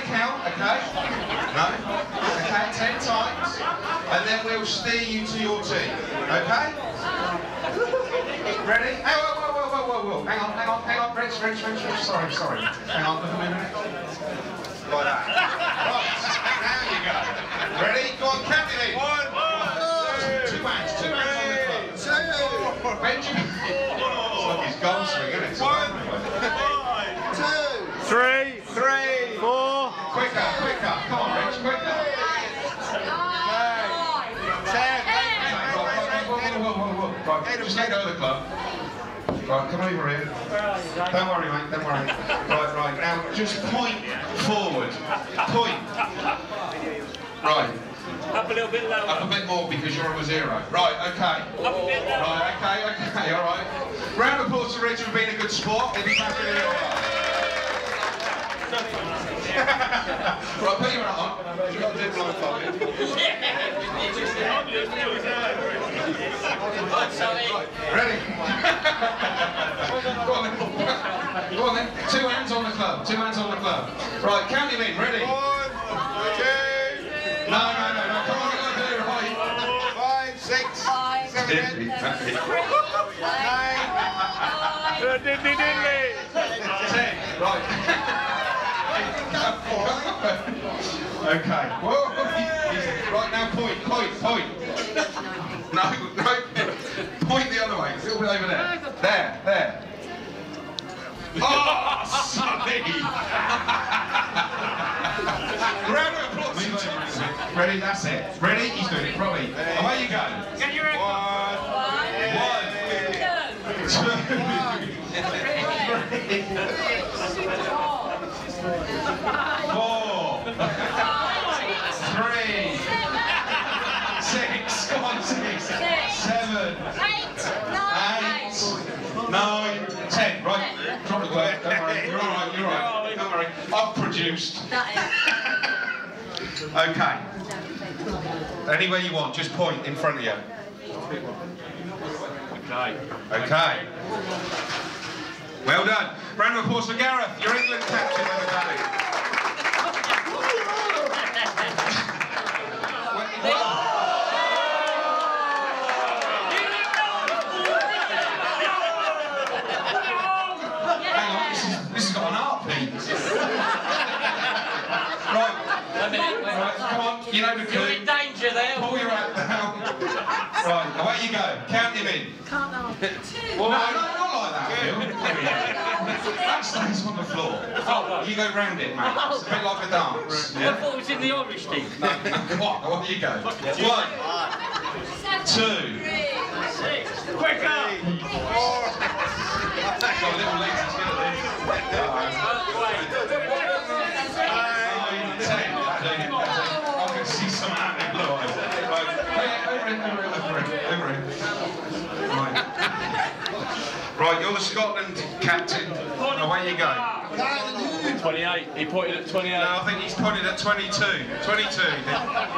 to count, okay? No? Okay, ten times. And then we'll steer you to your team, okay? Ready? Hey, whoa, whoa, whoa, whoa, whoa, whoa. Hang on, hang on, hang on. Rich, Rich, Rich, Rich. Sorry, sorry. Hang on, look at me a minute. Like that. Right, now you go. Ready? Go on, count it in. One, two hands, two hands on the club. Benjamin. It's like his goal swing, isn't it? One, Three, three, four, Quicker, quicker. Come on, Rich, quicker. Right, just let go of the club. Right, come over here. Don't worry, mate, don't worry. Right, right, now just point forward. Point. Right, Up a little bit lower. up a bit more because you're on a zero. Right, okay. Up a bit lower. Right, okay, okay, all right. Round of applause to Rich for being a good sport. He'll be back in a little while. right, put your hat on. You've got to do blindfolded. Ready? Go on then. Go on then. Two hands on the club. Two hands on the club. Right, count him in. Ready? One, two. No, no, no, no. Come on, you got to do it. Five, six, seven, eight, diddly diddly. ten. Right. okay. Whoa. Right now, point, point, point. No, no. Point the other way. It's a little bit over there. There, there. Oh, Sonny! Round of applause. Ready? That's it. Ready? He's doing it. Robbie, away you go. Get your head Four. Three. Six. Come on, six. Seven. Eight. Nine. Ten. Right. Drop the word. Don't worry. You're all right. You're all right. Don't worry. I've produced. Okay. Anywhere you want, just point in front of you. Okay. Okay. Well done. Round of applause for Gareth, your England captain of the day. Hang on, this, is, this has got an art piece. right, A minute. wait. right, come on, you know the You're in danger there. Pull your hat down. Right, away you go. Count him in. Well, no, no, not like that, Phil. That stays on the floor. Oh, You go round it, mate. Oh, it's a bit like a dance. I thought it was in the Irish team. No, no, come on, away you go. One, two, Quicker! got a little legs to get at Wait. this. Nine, ten. I can see some out in blue eyes. Right, you're the Scotland captain. Away you go. 28. He pointed at 28. No, I think he's pointed at 22. 22. Well done,